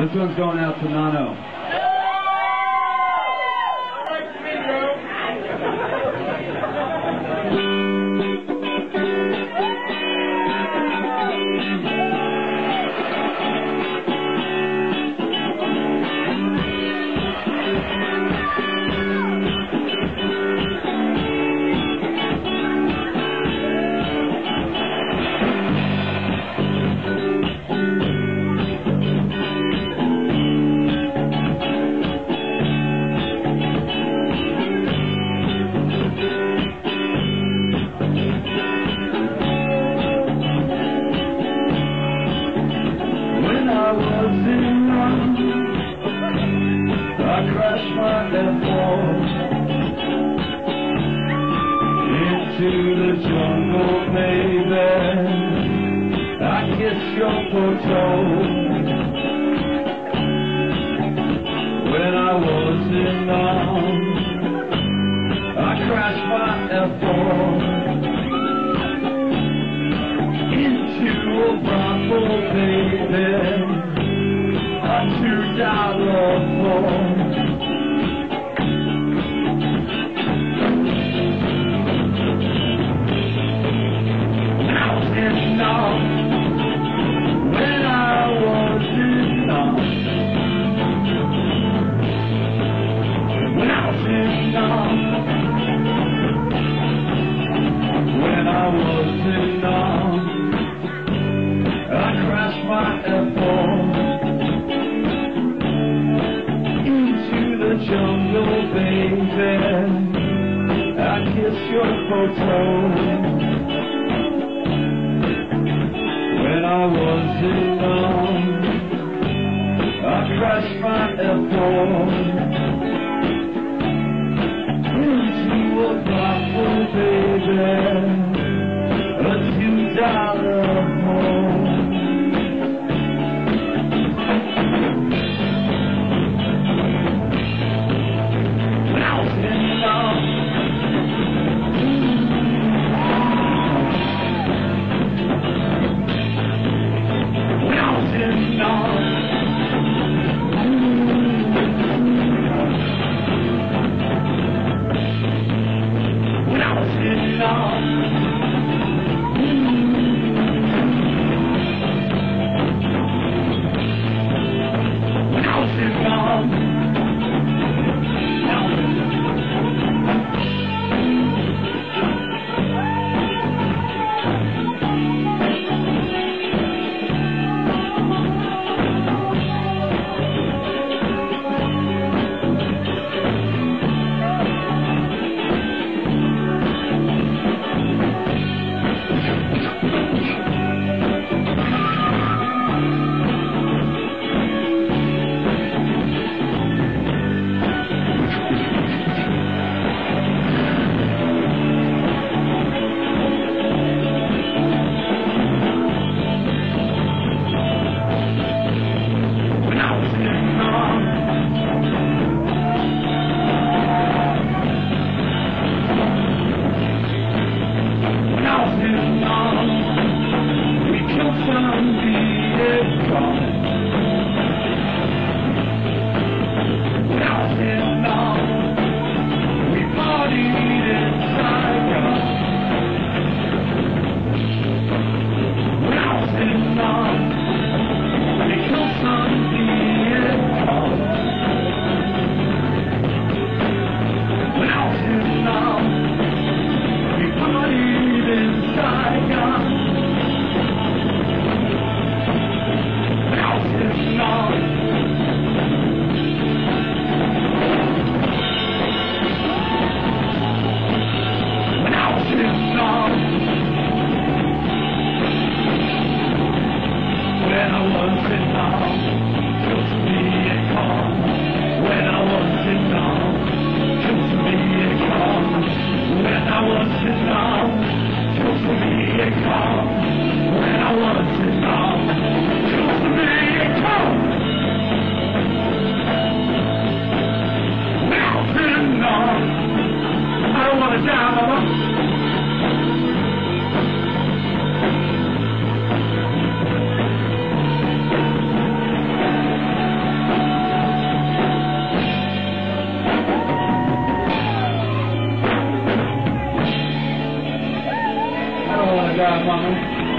This one's going out to Nano. Into the jungle, baby. I kiss your photo. When I was in London, I crashed my F4 into a brothel, baby. A two dollar phone. When I was in love. I crashed my F4 into the jungle, baby. I kiss your photo. When I was love, I crashed my F4 into on. Martha. da mamãe.